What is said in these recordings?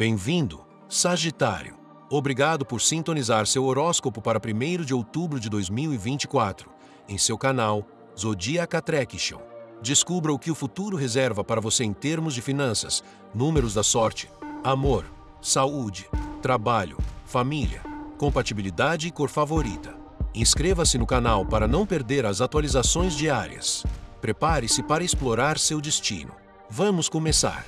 Bem-vindo, Sagitário. Obrigado por sintonizar seu horóscopo para 1 de outubro de 2024, em seu canal Zodiac Attraction. Descubra o que o futuro reserva para você em termos de finanças, números da sorte, amor, saúde, trabalho, família, compatibilidade e cor favorita. Inscreva-se no canal para não perder as atualizações diárias. Prepare-se para explorar seu destino. Vamos começar.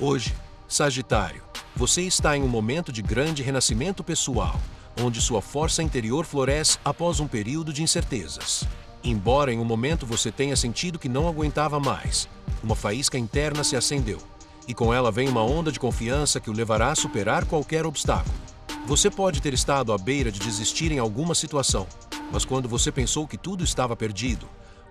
Hoje, Sagitário, você está em um momento de grande renascimento pessoal, onde sua força interior floresce após um período de incertezas. Embora em um momento você tenha sentido que não aguentava mais, uma faísca interna se acendeu, e com ela vem uma onda de confiança que o levará a superar qualquer obstáculo. Você pode ter estado à beira de desistir em alguma situação, mas quando você pensou que tudo estava perdido,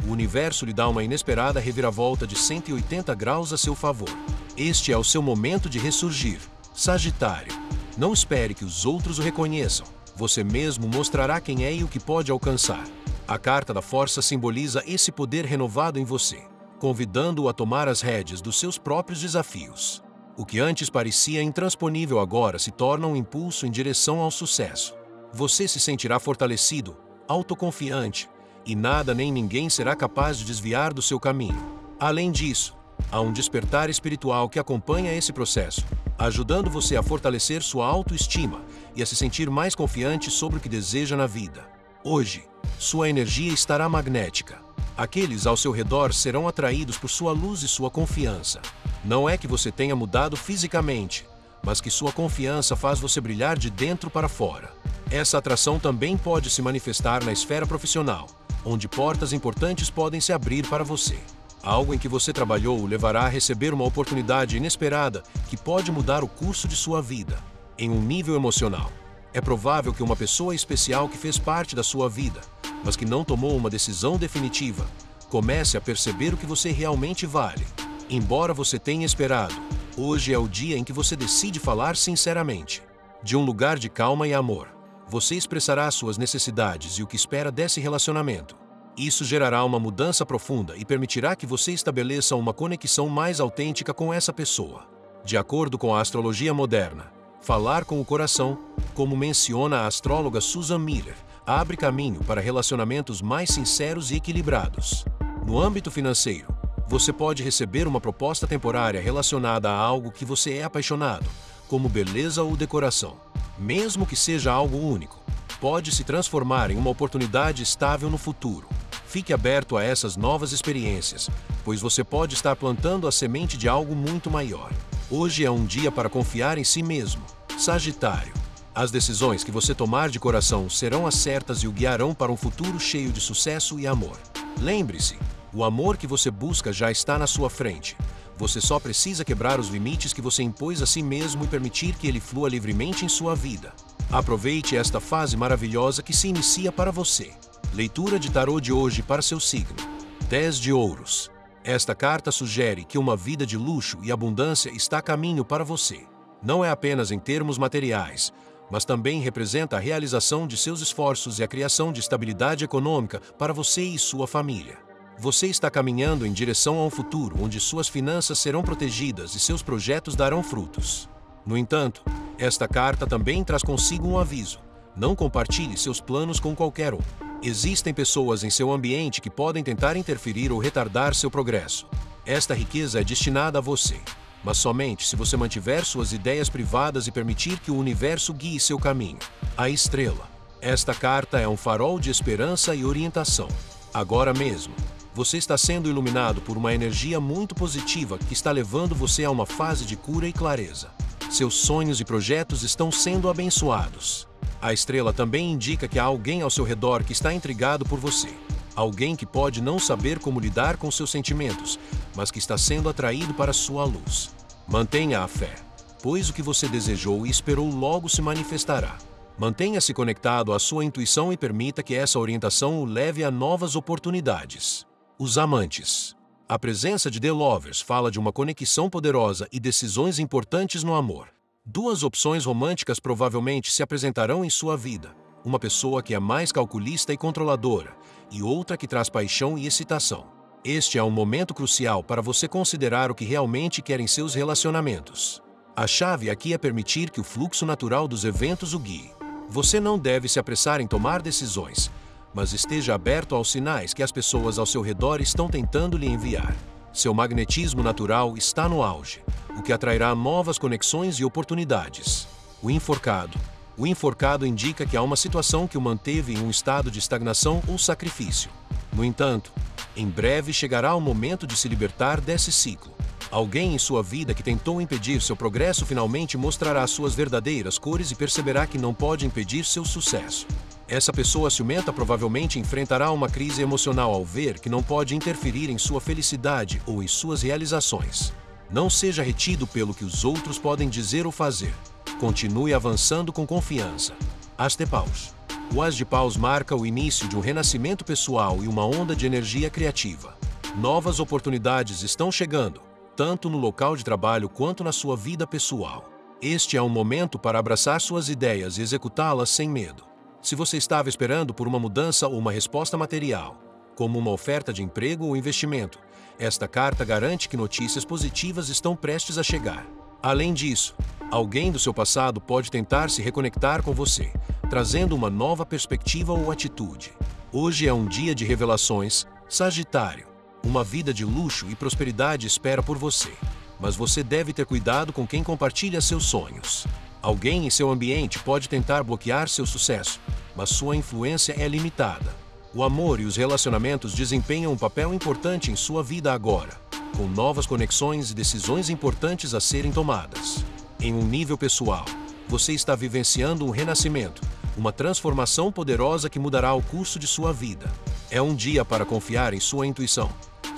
o universo lhe dá uma inesperada reviravolta de 180 graus a seu favor. Este é o seu momento de ressurgir. Sagitário, não espere que os outros o reconheçam. Você mesmo mostrará quem é e o que pode alcançar. A carta da força simboliza esse poder renovado em você, convidando-o a tomar as rédeas dos seus próprios desafios. O que antes parecia intransponível agora se torna um impulso em direção ao sucesso. Você se sentirá fortalecido, autoconfiante, e nada nem ninguém será capaz de desviar do seu caminho. Além disso, há um despertar espiritual que acompanha esse processo, ajudando você a fortalecer sua autoestima e a se sentir mais confiante sobre o que deseja na vida. Hoje, sua energia estará magnética. Aqueles ao seu redor serão atraídos por sua luz e sua confiança. Não é que você tenha mudado fisicamente, mas que sua confiança faz você brilhar de dentro para fora. Essa atração também pode se manifestar na esfera profissional, onde portas importantes podem se abrir para você. Algo em que você trabalhou o levará a receber uma oportunidade inesperada que pode mudar o curso de sua vida, em um nível emocional. É provável que uma pessoa especial que fez parte da sua vida, mas que não tomou uma decisão definitiva, comece a perceber o que você realmente vale. Embora você tenha esperado, hoje é o dia em que você decide falar sinceramente. De um lugar de calma e amor, você expressará suas necessidades e o que espera desse relacionamento. Isso gerará uma mudança profunda e permitirá que você estabeleça uma conexão mais autêntica com essa pessoa. De acordo com a astrologia moderna, falar com o coração, como menciona a astróloga Susan Miller, abre caminho para relacionamentos mais sinceros e equilibrados. No âmbito financeiro, você pode receber uma proposta temporária relacionada a algo que você é apaixonado, como beleza ou decoração. Mesmo que seja algo único, pode se transformar em uma oportunidade estável no futuro. Fique aberto a essas novas experiências, pois você pode estar plantando a semente de algo muito maior. Hoje é um dia para confiar em si mesmo. Sagitário. As decisões que você tomar de coração serão as certas e o guiarão para um futuro cheio de sucesso e amor. Lembre-se, o amor que você busca já está na sua frente. Você só precisa quebrar os limites que você impôs a si mesmo e permitir que ele flua livremente em sua vida. Aproveite esta fase maravilhosa que se inicia para você. Leitura de tarô de hoje para seu signo. 10 de ouros. Esta carta sugere que uma vida de luxo e abundância está a caminho para você. Não é apenas em termos materiais, mas também representa a realização de seus esforços e a criação de estabilidade econômica para você e sua família. Você está caminhando em direção a um futuro onde suas finanças serão protegidas e seus projetos darão frutos. No entanto, esta carta também traz consigo um aviso. Não compartilhe seus planos com qualquer um. Existem pessoas em seu ambiente que podem tentar interferir ou retardar seu progresso. Esta riqueza é destinada a você, mas somente se você mantiver suas ideias privadas e permitir que o universo guie seu caminho. A estrela. Esta carta é um farol de esperança e orientação. Agora mesmo, você está sendo iluminado por uma energia muito positiva que está levando você a uma fase de cura e clareza. Seus sonhos e projetos estão sendo abençoados. A estrela também indica que há alguém ao seu redor que está intrigado por você. Alguém que pode não saber como lidar com seus sentimentos, mas que está sendo atraído para sua luz. Mantenha a fé, pois o que você desejou e esperou logo se manifestará. Mantenha-se conectado à sua intuição e permita que essa orientação o leve a novas oportunidades. Os amantes. A presença de The Lovers fala de uma conexão poderosa e decisões importantes no amor. Duas opções românticas provavelmente se apresentarão em sua vida. Uma pessoa que é mais calculista e controladora, e outra que traz paixão e excitação. Este é um momento crucial para você considerar o que realmente quer em seus relacionamentos. A chave aqui é permitir que o fluxo natural dos eventos o guie. Você não deve se apressar em tomar decisões, mas esteja aberto aos sinais que as pessoas ao seu redor estão tentando lhe enviar. Seu magnetismo natural está no auge, o que atrairá novas conexões e oportunidades. O enforcado. O enforcado indica que há uma situação que o manteve em um estado de estagnação ou sacrifício. No entanto, em breve chegará o momento de se libertar desse ciclo. Alguém em sua vida que tentou impedir seu progresso finalmente mostrará suas verdadeiras cores e perceberá que não pode impedir seu sucesso. Essa pessoa ciumenta provavelmente enfrentará uma crise emocional ao ver que não pode interferir em sua felicidade ou em suas realizações. Não seja retido pelo que os outros podem dizer ou fazer. Continue avançando com confiança. As de paus. O As de paus marca o início de um renascimento pessoal e uma onda de energia criativa. Novas oportunidades estão chegando tanto no local de trabalho quanto na sua vida pessoal. Este é um momento para abraçar suas ideias e executá-las sem medo. Se você estava esperando por uma mudança ou uma resposta material, como uma oferta de emprego ou investimento, esta carta garante que notícias positivas estão prestes a chegar. Além disso, alguém do seu passado pode tentar se reconectar com você, trazendo uma nova perspectiva ou atitude. Hoje é um dia de revelações, Sagitário. Uma vida de luxo e prosperidade espera por você, mas você deve ter cuidado com quem compartilha seus sonhos. Alguém em seu ambiente pode tentar bloquear seu sucesso, mas sua influência é limitada. O amor e os relacionamentos desempenham um papel importante em sua vida agora, com novas conexões e decisões importantes a serem tomadas. Em um nível pessoal, você está vivenciando um renascimento, uma transformação poderosa que mudará o curso de sua vida. É um dia para confiar em sua intuição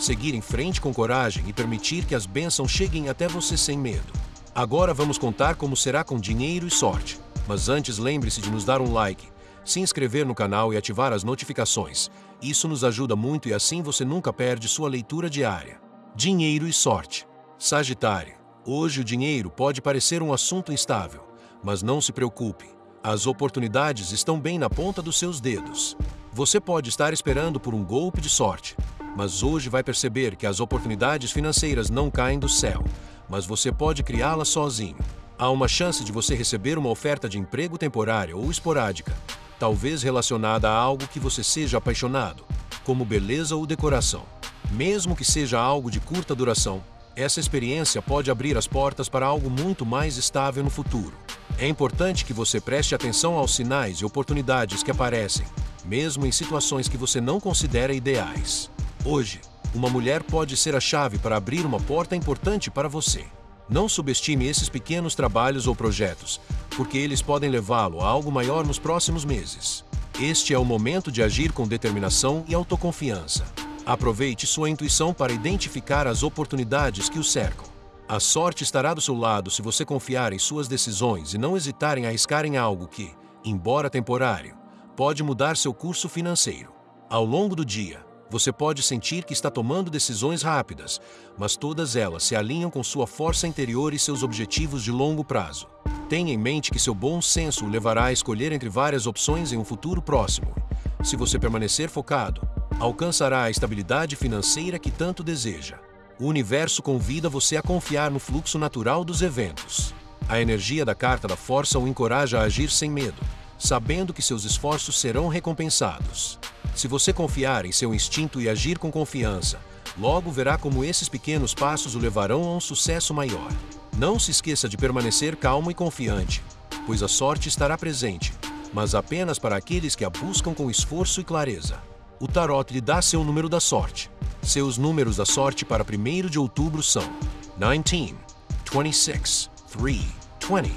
seguir em frente com coragem e permitir que as bênçãos cheguem até você sem medo. Agora vamos contar como será com dinheiro e sorte. Mas antes lembre-se de nos dar um like, se inscrever no canal e ativar as notificações. Isso nos ajuda muito e assim você nunca perde sua leitura diária. Dinheiro e sorte. Sagitário. Hoje o dinheiro pode parecer um assunto instável, mas não se preocupe. As oportunidades estão bem na ponta dos seus dedos. Você pode estar esperando por um golpe de sorte, mas hoje vai perceber que as oportunidades financeiras não caem do céu, mas você pode criá-las sozinho. Há uma chance de você receber uma oferta de emprego temporária ou esporádica, talvez relacionada a algo que você seja apaixonado, como beleza ou decoração. Mesmo que seja algo de curta duração, essa experiência pode abrir as portas para algo muito mais estável no futuro. É importante que você preste atenção aos sinais e oportunidades que aparecem, mesmo em situações que você não considera ideais. Hoje, uma mulher pode ser a chave para abrir uma porta importante para você. Não subestime esses pequenos trabalhos ou projetos, porque eles podem levá-lo a algo maior nos próximos meses. Este é o momento de agir com determinação e autoconfiança. Aproveite sua intuição para identificar as oportunidades que o cercam. A sorte estará do seu lado se você confiar em suas decisões e não hesitar em arriscar em algo que, embora temporário, pode mudar seu curso financeiro. Ao longo do dia, você pode sentir que está tomando decisões rápidas, mas todas elas se alinham com sua força interior e seus objetivos de longo prazo. Tenha em mente que seu bom senso o levará a escolher entre várias opções em um futuro próximo. Se você permanecer focado, alcançará a estabilidade financeira que tanto deseja. O universo convida você a confiar no fluxo natural dos eventos. A energia da carta da força o encoraja a agir sem medo, sabendo que seus esforços serão recompensados. Se você confiar em seu instinto e agir com confiança, logo verá como esses pequenos passos o levarão a um sucesso maior. Não se esqueça de permanecer calmo e confiante, pois a sorte estará presente, mas apenas para aqueles que a buscam com esforço e clareza. O tarot lhe dá seu número da sorte. Seus números da sorte para 1 de outubro são 19, 26, 3, 20,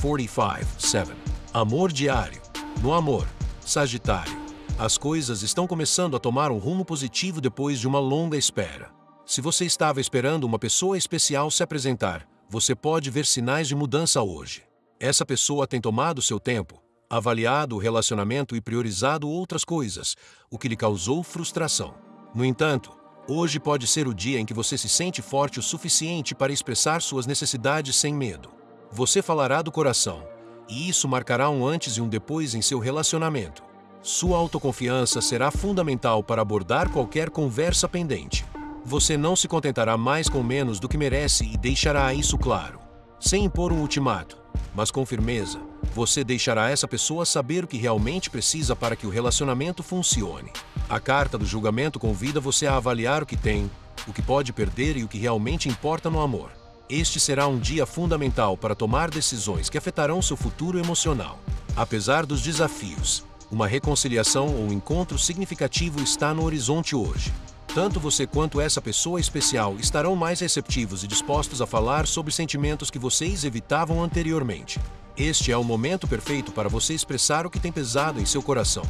45, 7. Amor diário. No amor, Sagitário. As coisas estão começando a tomar um rumo positivo depois de uma longa espera. Se você estava esperando uma pessoa especial se apresentar, você pode ver sinais de mudança hoje. Essa pessoa tem tomado seu tempo, avaliado o relacionamento e priorizado outras coisas, o que lhe causou frustração. No entanto, hoje pode ser o dia em que você se sente forte o suficiente para expressar suas necessidades sem medo. Você falará do coração, e isso marcará um antes e um depois em seu relacionamento. Sua autoconfiança será fundamental para abordar qualquer conversa pendente. Você não se contentará mais com menos do que merece e deixará isso claro. sem impor um ultimato, mas com firmeza, você deixará essa pessoa saber o que realmente precisa para que o relacionamento funcione. A carta do julgamento convida você a avaliar o que tem, o que pode perder e o que realmente importa no amor. Este será um dia fundamental para tomar decisões que afetarão seu futuro emocional. Apesar dos desafios, uma reconciliação ou um encontro significativo está no horizonte hoje. Tanto você quanto essa pessoa especial estarão mais receptivos e dispostos a falar sobre sentimentos que vocês evitavam anteriormente. Este é o momento perfeito para você expressar o que tem pesado em seu coração,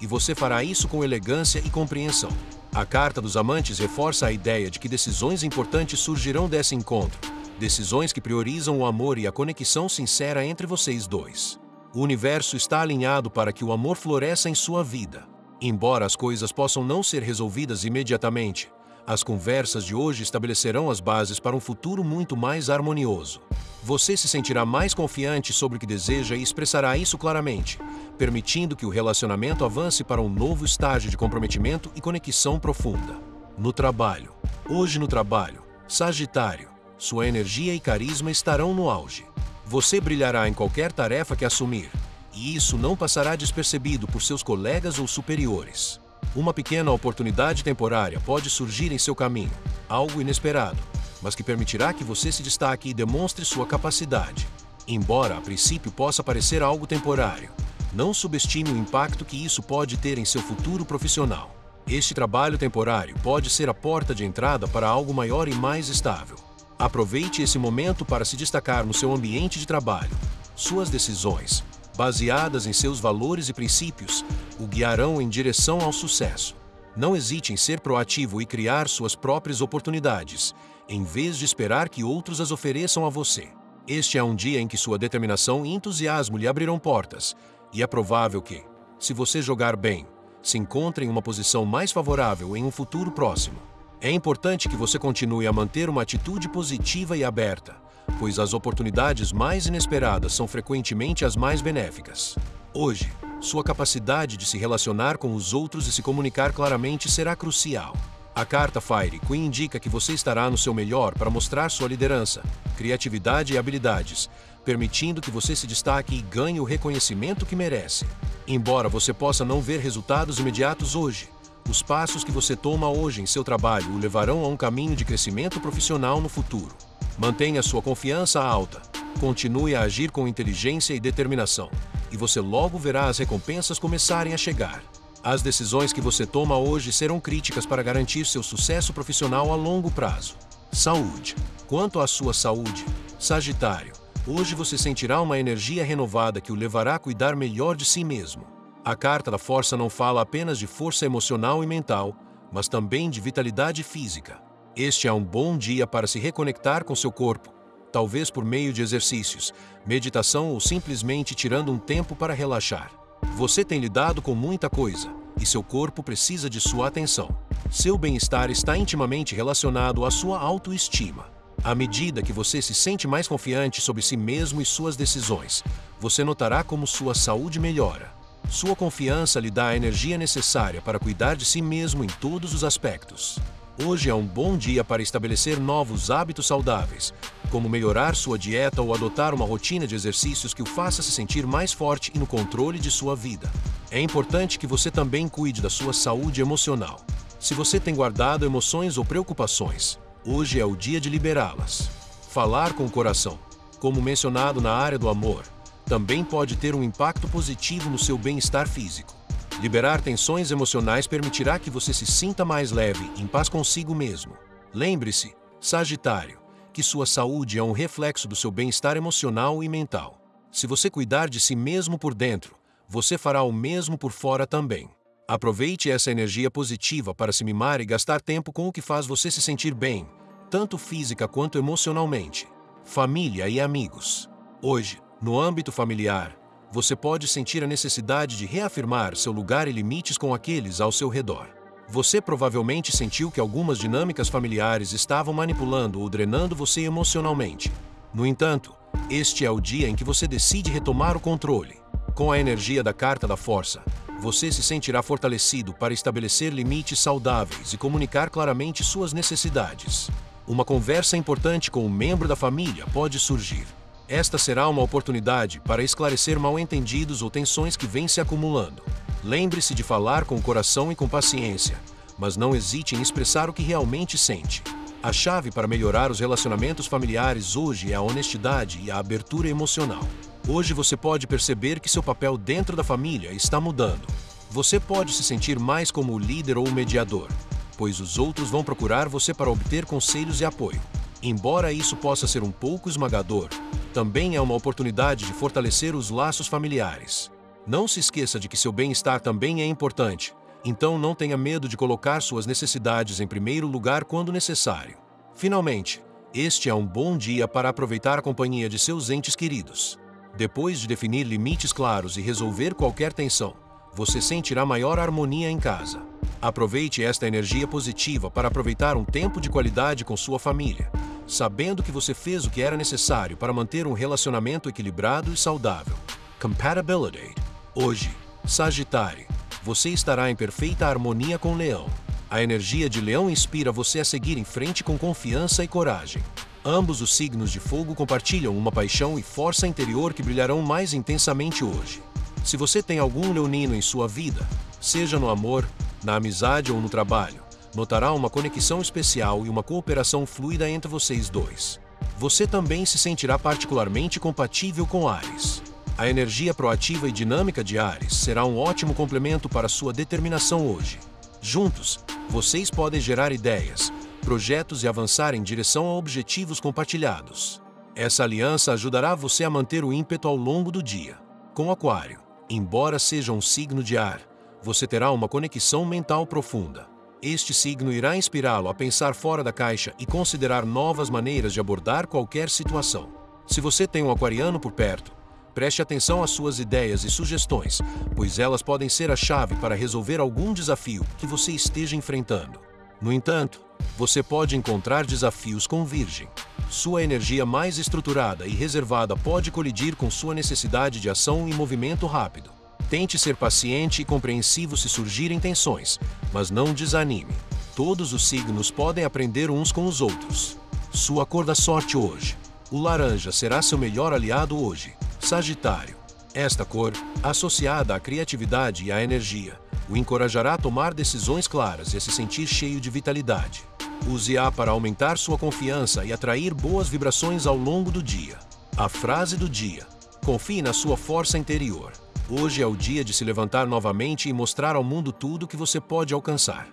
e você fará isso com elegância e compreensão. A Carta dos Amantes reforça a ideia de que decisões importantes surgirão desse encontro, decisões que priorizam o amor e a conexão sincera entre vocês dois. O universo está alinhado para que o amor floresça em sua vida. Embora as coisas possam não ser resolvidas imediatamente, as conversas de hoje estabelecerão as bases para um futuro muito mais harmonioso. Você se sentirá mais confiante sobre o que deseja e expressará isso claramente, permitindo que o relacionamento avance para um novo estágio de comprometimento e conexão profunda. No trabalho. Hoje no trabalho, Sagitário, sua energia e carisma estarão no auge. Você brilhará em qualquer tarefa que assumir, e isso não passará despercebido por seus colegas ou superiores. Uma pequena oportunidade temporária pode surgir em seu caminho, algo inesperado, mas que permitirá que você se destaque e demonstre sua capacidade. Embora a princípio possa parecer algo temporário, não subestime o impacto que isso pode ter em seu futuro profissional. Este trabalho temporário pode ser a porta de entrada para algo maior e mais estável. Aproveite esse momento para se destacar no seu ambiente de trabalho. Suas decisões, baseadas em seus valores e princípios, o guiarão em direção ao sucesso. Não hesite em ser proativo e criar suas próprias oportunidades, em vez de esperar que outros as ofereçam a você. Este é um dia em que sua determinação e entusiasmo lhe abrirão portas, e é provável que, se você jogar bem, se encontre em uma posição mais favorável em um futuro próximo. É importante que você continue a manter uma atitude positiva e aberta, pois as oportunidades mais inesperadas são frequentemente as mais benéficas. Hoje, sua capacidade de se relacionar com os outros e se comunicar claramente será crucial. A carta Fire Queen indica que você estará no seu melhor para mostrar sua liderança, criatividade e habilidades, permitindo que você se destaque e ganhe o reconhecimento que merece. Embora você possa não ver resultados imediatos hoje, os passos que você toma hoje em seu trabalho o levarão a um caminho de crescimento profissional no futuro. Mantenha sua confiança alta. Continue a agir com inteligência e determinação, e você logo verá as recompensas começarem a chegar. As decisões que você toma hoje serão críticas para garantir seu sucesso profissional a longo prazo. Saúde. Quanto à sua saúde, Sagitário, hoje você sentirá uma energia renovada que o levará a cuidar melhor de si mesmo. A carta da força não fala apenas de força emocional e mental, mas também de vitalidade física. Este é um bom dia para se reconectar com seu corpo, talvez por meio de exercícios, meditação ou simplesmente tirando um tempo para relaxar. Você tem lidado com muita coisa e seu corpo precisa de sua atenção. Seu bem-estar está intimamente relacionado à sua autoestima. À medida que você se sente mais confiante sobre si mesmo e suas decisões, você notará como sua saúde melhora. Sua confiança lhe dá a energia necessária para cuidar de si mesmo em todos os aspectos. Hoje é um bom dia para estabelecer novos hábitos saudáveis, como melhorar sua dieta ou adotar uma rotina de exercícios que o faça se sentir mais forte e no controle de sua vida. É importante que você também cuide da sua saúde emocional. Se você tem guardado emoções ou preocupações, hoje é o dia de liberá-las. Falar com o coração, como mencionado na área do amor, também pode ter um impacto positivo no seu bem-estar físico. Liberar tensões emocionais permitirá que você se sinta mais leve, em paz consigo mesmo. Lembre-se, Sagitário, que sua saúde é um reflexo do seu bem-estar emocional e mental. Se você cuidar de si mesmo por dentro, você fará o mesmo por fora também. Aproveite essa energia positiva para se mimar e gastar tempo com o que faz você se sentir bem, tanto física quanto emocionalmente. Família e amigos. Hoje, no âmbito familiar, você pode sentir a necessidade de reafirmar seu lugar e limites com aqueles ao seu redor. Você provavelmente sentiu que algumas dinâmicas familiares estavam manipulando ou drenando você emocionalmente. No entanto, este é o dia em que você decide retomar o controle. Com a energia da Carta da Força, você se sentirá fortalecido para estabelecer limites saudáveis e comunicar claramente suas necessidades. uma conversa importante com um membro da família pode surgir. Esta será uma oportunidade para esclarecer mal-entendidos ou tensões que vêm se acumulando. Lembre-se de falar com o coração e com paciência, mas não hesite em expressar o que realmente sente. A chave para melhorar os relacionamentos familiares hoje é a honestidade e a abertura emocional. Hoje você pode perceber que seu papel dentro da família está mudando. Você pode se sentir mais como o líder ou o mediador, pois os outros vão procurar você para obter conselhos e apoio. Embora isso possa ser um pouco esmagador, também é uma oportunidade de fortalecer os laços familiares. Não se esqueça de que seu bem-estar também é importante, então não tenha medo de colocar suas necessidades em primeiro lugar quando necessário. Finalmente, este é um bom dia para aproveitar a companhia de seus entes queridos. Depois de definir limites claros e resolver qualquer tensão, você sentirá maior harmonia em casa. Aproveite esta energia positiva para aproveitar um tempo de qualidade com sua família, sabendo que você fez o que era necessário para manter um relacionamento equilibrado e saudável. Compatibility. Hoje, Sagitário, você estará em perfeita harmonia com Leão. A energia de Leão inspira você a seguir em frente com confiança e coragem. Ambos os signos de fogo compartilham uma paixão e força interior que brilharão mais intensamente hoje. Se você tem algum leonino em sua vida, seja no amor, na amizade ou no trabalho, notará uma conexão especial e uma cooperação fluida entre vocês dois. Você também se sentirá particularmente compatível com Ares. A energia proativa e dinâmica de Ares será um ótimo complemento para sua determinação hoje. Juntos, vocês podem gerar ideias, projetos e avançar em direção a objetivos compartilhados. Essa aliança ajudará você a manter o ímpeto ao longo do dia. Com Aquário, embora seja um signo de ar, você terá uma conexão mental profunda. Este signo irá inspirá-lo a pensar fora da caixa e considerar novas maneiras de abordar qualquer situação. Se você tem um aquariano por perto, preste atenção às suas ideias e sugestões, pois elas podem ser a chave para resolver algum desafio que você esteja enfrentando. No entanto, você pode encontrar desafios com Virgem. Sua energia mais estruturada e reservada pode colidir com sua necessidade de ação e movimento rápido. Tente ser paciente e compreensivo se surgirem tensões, mas não desanime. Todos os signos podem aprender uns com os outros. Sua cor da sorte hoje. O laranja será seu melhor aliado hoje. Sagitário. Esta cor, associada à criatividade e à energia, o encorajará a tomar decisões claras e a se sentir cheio de vitalidade. Use-a para aumentar sua confiança e atrair boas vibrações ao longo do dia. A frase do dia: Confie na sua força interior. Hoje é o dia de se levantar novamente e mostrar ao mundo tudo que você pode alcançar.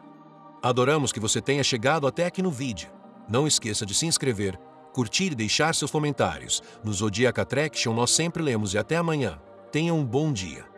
Adoramos que você tenha chegado até aqui no vídeo. Não esqueça de se inscrever, curtir e deixar seus comentários. No Zodiac Attraction nós sempre lemos e até amanhã. Tenha um bom dia.